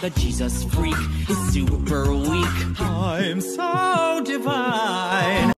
The Jesus freak is super weak. I'm sorry.